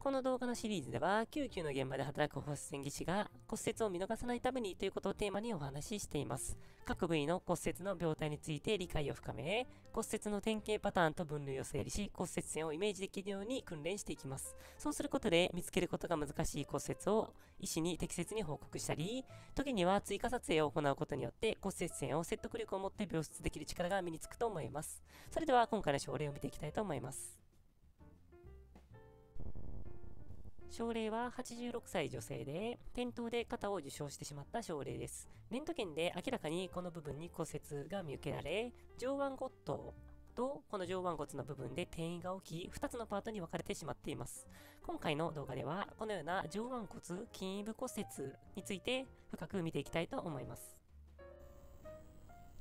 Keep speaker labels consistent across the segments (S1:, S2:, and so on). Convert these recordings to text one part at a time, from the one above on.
S1: この動画のシリーズでは、救急の現場で働く保湿線技師が骨折を見逃さないためにということをテーマにお話ししています。各部位の骨折の病態について理解を深め、骨折の典型パターンと分類を整理し、骨折線をイメージできるように訓練していきます。そうすることで、見つけることが難しい骨折を医師に適切に報告したり、時には追加撮影を行うことによって骨折線を説得力を持って描出できる力が身につくと思います。それでは今回の症例を見ていきたいと思います。症例は86歳女性で、転倒で肩を受傷してしまった症例です。レントゲンで明らかにこの部分に骨折が見受けられ、上腕骨頭とこの上腕骨の部分で転移が起き、2つのパートに分かれてしまっています。今回の動画では、このような上腕骨筋部骨折について深く見ていきたいと思います。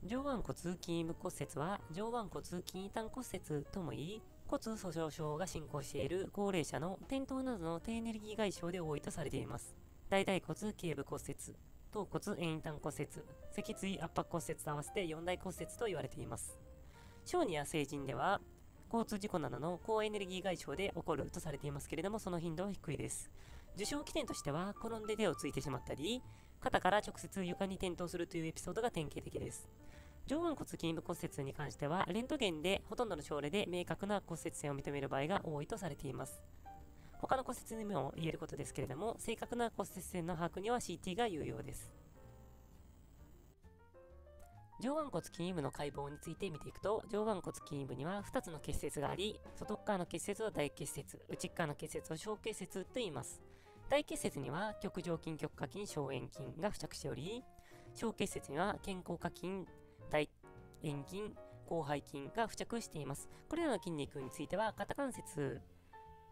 S1: 上腕骨筋部骨折は上腕骨筋端骨折とも言い、骨粗鬆症が進行している高齢者の転倒などの低エネルギー外傷で多いとされています。大腿骨頸部骨折、頭骨遠端骨折、脊椎圧迫骨折と合わせて四大骨折と言われています。小児や成人では、交通事故などの高エネルギー外傷で起こるとされていますけれども、その頻度は低いです。受傷起点としては、転んで手をついてしまったり、肩から直接床に転倒するというエピソードが典型的です。上腕骨筋部骨折に関しては、レントゲンでほとんどの症例で明確な骨折線を認める場合が多いとされています。他の骨折にも言えることですけれども、正確な骨折線の把握には CT が有用です。上腕骨筋部の解剖について見ていくと、上腕骨筋部には2つの結節があり、外側の結節を大結節、内側の結節を小結節と言います。大結節には極上筋、極下筋、小円筋が付着しており、小結節には肩甲下筋、大円筋、広背筋が付着しています。これらの筋肉については、肩関節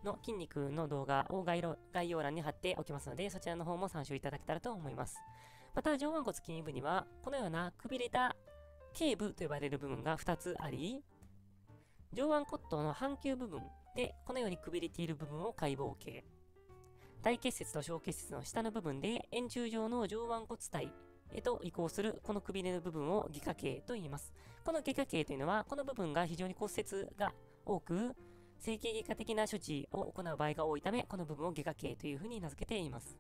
S1: の筋肉の動画を概要欄に貼っておきますので、そちらの方も参照いただけたらと思います。また、上腕骨筋部には、このようなくびれた頸部と呼ばれる部分が2つあり、上腕骨頭の半球部分で、このようにくびれている部分を解剖系。大結節と小結節の下の部分で、円柱状の上腕骨体へと移行するこのくびれの部分を外科系と言います。この外科系というのは、この部分が非常に骨折が多く、整形外科的な処置を行う場合が多いため、この部分を外科系というふうに名付けています。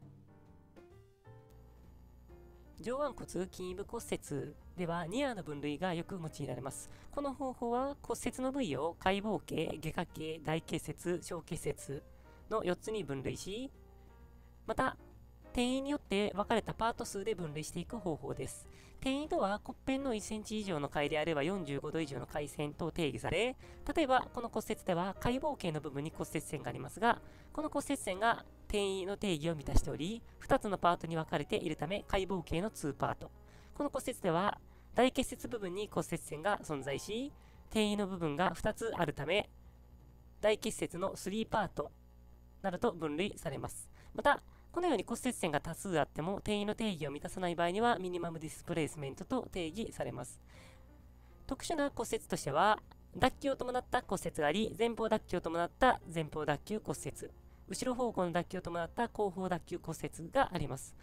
S1: 上腕骨筋部骨折ではニアの分類がよく用いられます。この方法は骨折の部位を解剖系、外科系、大結節、小結節の4つに分類し、また転移によって分かれたパート数で分類していく方法です。転移とは骨片の1センチ以上の回であれば45度以上の回線と定義され、例えばこの骨折では解剖系の部分に骨折線がありますが、この骨折線が転移の定義を満たしており、2つのパートに分かれているため解剖系の2パート。この骨折では大結節部分に骨折線が存在し、転移の部分が2つあるため、大結節の3パートなどと分類されます。また、このように骨折線が多数あっても、転移の定義を満たさない場合には、ミニマムディスプレイスメントと定義されます。特殊な骨折としては、脱臼を伴った骨折があり、前方脱臼を伴った前方脱臼骨折、後ろ方向の脱臼を伴った後方脱臼骨折があります。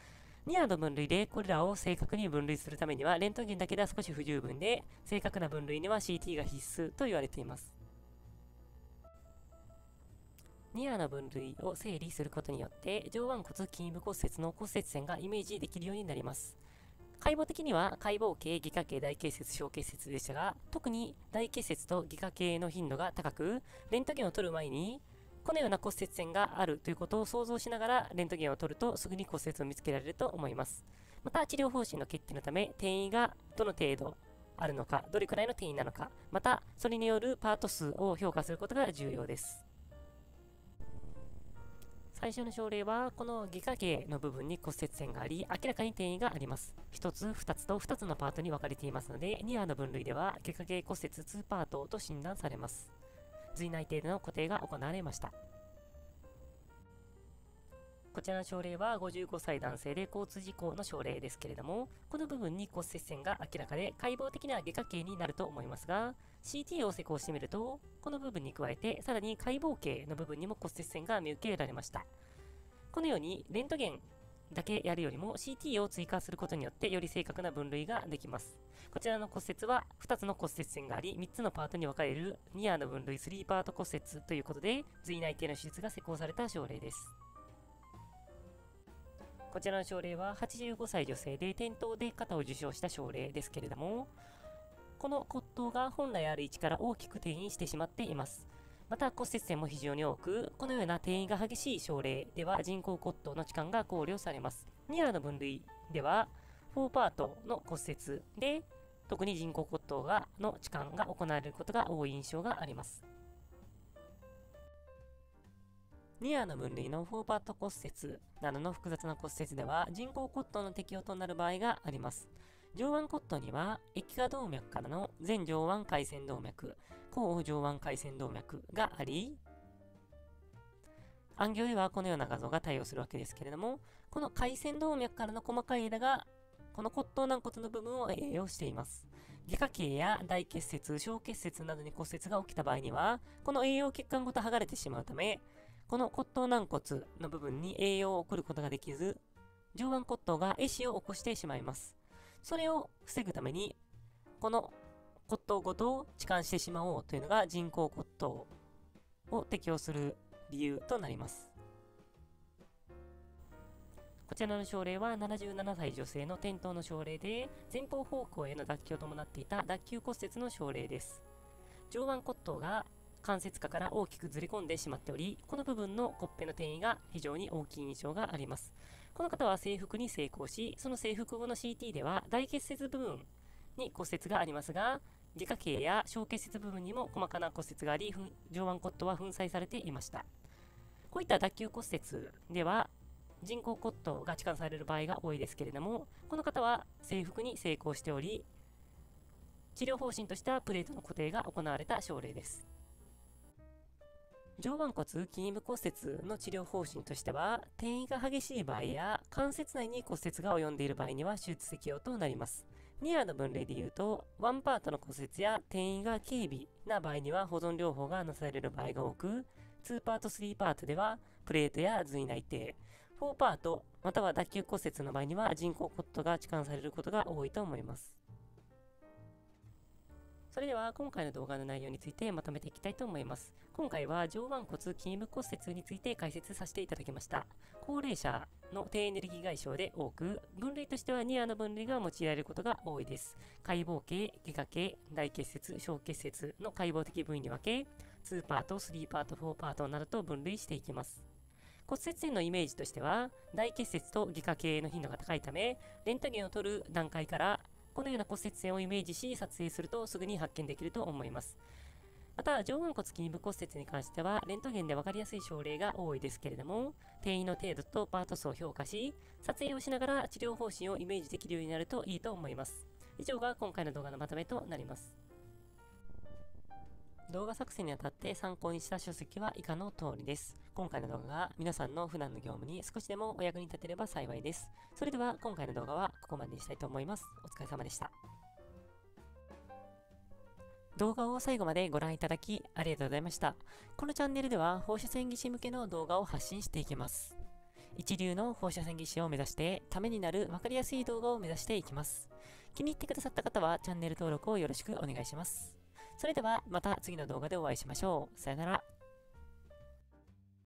S1: 2アの分類でこれらを正確に分類するためには、レントゲンだけでは少し不十分で、正確な分類には CT が必須と言われています。ニアの分類を整理することによって、上腕骨筋部骨折の骨折線がイメージできるようになります。解剖的には解剖系、外科系、大結節、小結節でしたが、特に大結節と外科系の頻度が高く、レントゲンを取る前に、このような骨折線があるということを想像しながらレントゲンを取るとすぐに骨折を見つけられると思います。また治療方針の決定のため転移がどの程度あるのか、どれくらいの転移なのか、またそれによるパート数を評価することが重要です。最初の症例は、この外科系の部分に骨折線があり、明らかに転移があります。1つ、2つと2つのパートに分かれていますので、ニアの分類では、外科系骨折2パートと診断されます。髄内程度の固定が行われました。こちらの症例は55歳男性で交通事故の症例ですけれども、この部分に骨折線が明らかで解剖的な外科系になると思いますが、CT を施工してみると、この部分に加えて、さらに解剖系の部分にも骨折線が見受けられました。このように、レントゲンだけやるよりも CT を追加することによってより正確な分類ができます。こちらの骨折は2つの骨折線があり、3つのパートに分かれるニアの分類3パート骨折ということで、髄内定の手術が施行された症例です。こちらの症例は85歳女性で転倒で肩を受傷した症例ですけれども、この骨頭が本来ある位置から大きく転移してしまっています。また骨折線も非常に多く、このような転移が激しい症例では人工骨頭の置換が考慮されます。ニアの分類では、4パートの骨折で、特に人工骨頭がの置換が行われることが多い印象があります。ニアの分類の4パート骨折などの複雑な骨折では人工骨頭の適用となる場合があります。上腕骨頭には液化動脈からの前上腕回線動脈、後上腕回線動脈があり、暗行ではこのような画像が対応するわけですけれども、この回線動脈からの細かい枝が、この骨頭軟骨の部分を栄養しています。外科系や大結節、小結節などに骨折が起きた場合には、この栄養血管ごと剥がれてしまうため、この骨頭軟骨の部分に栄養を送ることができず、上腕骨頭が壊死を起こしてしまいます。それを防ぐために、この骨頭ごとを置換してしまおうというのが人工骨頭を適用する理由となります。こちらの症例は77歳女性の転倒の症例で、前方方向への脱臼を伴っていた脱臼骨折の症例です。上腕骨頭が関節下から大きくずれ込んでしまっており、この部分の骨片の転移が非常に大きい印象があります。この方は制服に成功し、その制服後の CT では大結節部分に骨折がありますが、外科系や小結節部分にも細かな骨折があり、上腕骨頭は粉砕されていました。こういった脱臼骨折では、人工骨頭が置換される場合が多いですけれども、この方は制服に成功しており、治療方針としてはプレートの固定が行われた症例です。上腕骨筋部骨折の治療方針としては、転移が激しい場合や関節内に骨折が及んでいる場合には手術適用となります。ニアの分類で言うと、ワンパートの骨折や転移が軽微な場合には保存療法がなされる場合が多く、2パート、3パートではプレートや髄内定、4パートまたは脱臼骨折の場合には人工骨頭が置換されることが多いと思います。それでは今回の動画の内容についてまとめていきたいと思います。今回は上腕骨筋部骨折について解説させていただきました。高齢者の低エネルギー外傷で多く、分類としてはニアの分類が用いられることが多いです。解剖系、外科系、大結節、小結節の解剖的部位に分け、2パート、3パート、4パートなどと分類していきます。骨折線のイメージとしては、大結節と外科系の頻度が高いため、レントゲンを取る段階からこのような骨折線をイメージし撮影するとすぐに発見できると思います。また、上腕骨筋部骨折に関しては、レントゲンで分かりやすい症例が多いですけれども、転移の程度とパート数を評価し、撮影をしながら治療方針をイメージできるようになるといいと思います。以上が今回の動画のまとめとなります。動画作成にあたって参考にした書籍は以下の通りです。今回の動画が皆さんの普段の業務に少しでもお役に立てれば幸いです。それでは今回の動画はここまでにしたいと思います。お疲れ様でした。動画を最後までご覧いただきありがとうございました。このチャンネルでは放射線技師向けの動画を発信していきます。一流の放射線技師を目指してためになる分かりやすい動画を目指していきます。気に入ってくださった方はチャンネル登録をよろしくお願いします。それではまた次の動画でお会いしましょう。さよなら。